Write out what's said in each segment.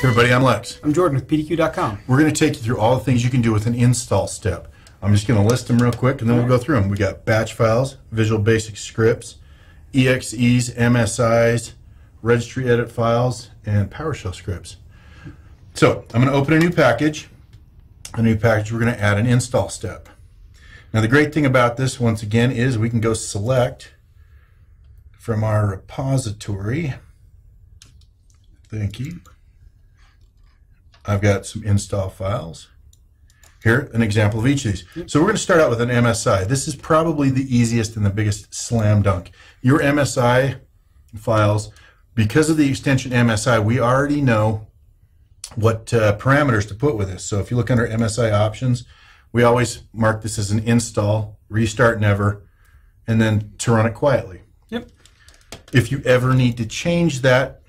Hey everybody, I'm Lex. I'm Jordan with PDQ.com. We're going to take you through all the things you can do with an install step. I'm just going to list them real quick and then we'll go through them. We got batch files, Visual Basic scripts, EXEs, MSIs, registry edit files, and PowerShell scripts. So I'm going to open a new package. A new package, we're going to add an install step. Now the great thing about this, once again, is we can go select from our repository. Thank you. I've got some install files. Here, an example of each of these. So we're going to start out with an MSI. This is probably the easiest and the biggest slam dunk. Your MSI files, because of the extension MSI, we already know what uh, parameters to put with this. So if you look under MSI options, we always mark this as an install, restart never, and then to run it quietly. Yep. If you ever need to change that,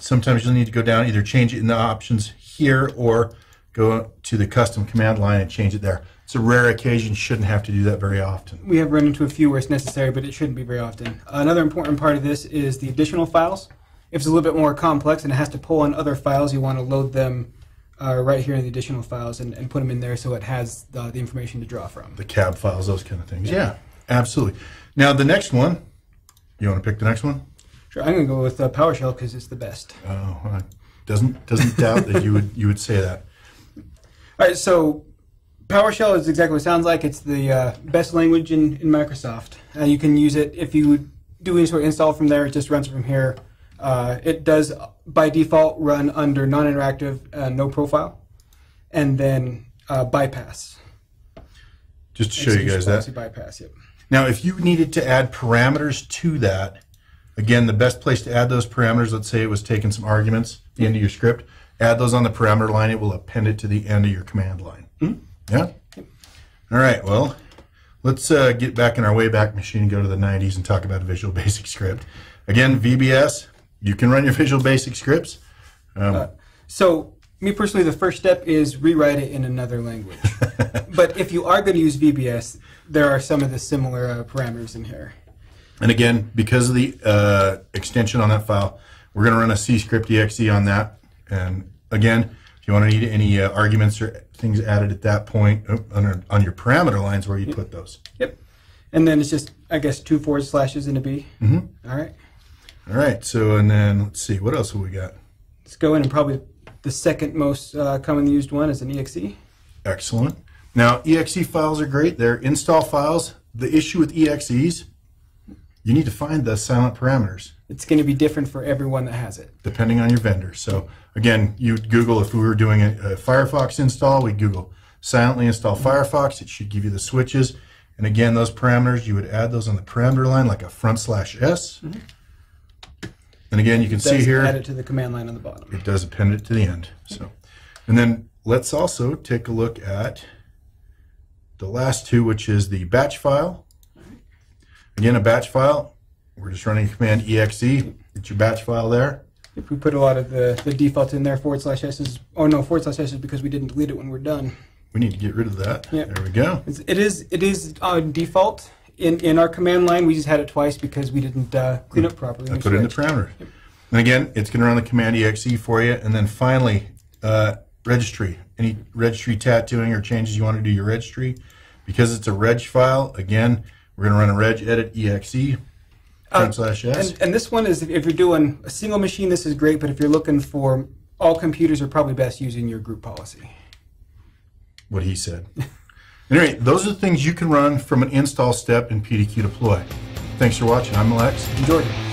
sometimes you'll need to go down, either change it in the options here or go to the custom command line and change it there. It's a rare occasion, shouldn't have to do that very often. We have run into a few where it's necessary, but it shouldn't be very often. Another important part of this is the additional files. If it's a little bit more complex and it has to pull on other files, you want to load them uh, right here in the additional files and, and put them in there so it has the, the information to draw from. The cab files, those kind of things. Yeah, absolutely. Now the next one, you want to pick the next one? Sure, I'm going to go with uh, PowerShell because it's the best. Oh, I doesn't doesn't doubt that you would you would say that. All right, so PowerShell is exactly what it sounds like. It's the uh, best language in, in Microsoft. Uh, you can use it if you do any sort of install from there. It just runs from here. Uh, it does by default run under non-interactive, uh, no profile, and then uh, bypass. Just to show you guys that. Bypass. Yep. Now, if you needed to add parameters to that, again, the best place to add those parameters, let's say it was taking some arguments at the end of your script, add those on the parameter line. It will append it to the end of your command line. Yeah? All right, well, let's uh, get back in our Wayback Machine and go to the 90s and talk about a Visual Basic script. Again, VBS, you can run your Visual Basic scripts. Um, So, me personally, the first step is rewrite it in another language. but if you are going to use VBS, there are some of the similar uh, parameters in here. And again, because of the uh, extension on that file, we're going to run a C script exe on that. And again, if you want to need any uh, arguments or things added at that point oh, under, on your parameter lines where you put those. Yep. And then it's just, I guess, two forward slashes and a B. Mm-hmm. All right. All right. So, and then let's see, what else have we got? Let's go in and probably the second most uh, commonly used one is an exe. Excellent. Now, exe files are great. They're install files. The issue with exes, you need to find the silent parameters. It's going to be different for everyone that has it. depending on your vendor. So again, you'd Google if we were doing a, a Firefox install, we'd Google silently install Firefox. It should give you the switches. And again, those parameters, you would add those on the parameter line like a front slash S. Mm-hmm. And again, you can see Does here, Add it to the command line on the bottom. it does append it to the end. So, and then let's also take a look at the last two, which is the batch file. Again, a batch file. We're just running command exe. It's your batch file there. If we put a lot of the, the defaults in there, forward slash S is, oh no, forward slash S is because we didn't delete it when we're done. We need to get rid of that. Yeah. There we go. It's, it is it is uh, default in, in our command line. We just had it twice because we didn't uh, clean up properly. I put in the switched. parameters. And again, it's going to run the command exe for you. And then finally, uh, registry. Any registry tattooing or changes you want to do your registry. Because it's a reg file, again, we're going to run a reg edit exe front uh, slash s. And, and this one is if, you're doing a single machine, this is great. But if you're looking for all computers, are probably best using your group policy. what he said. anyway, those are the things you can run from an install step in PDQ deploy. Thanks for watching. I'm Alex. Jordan.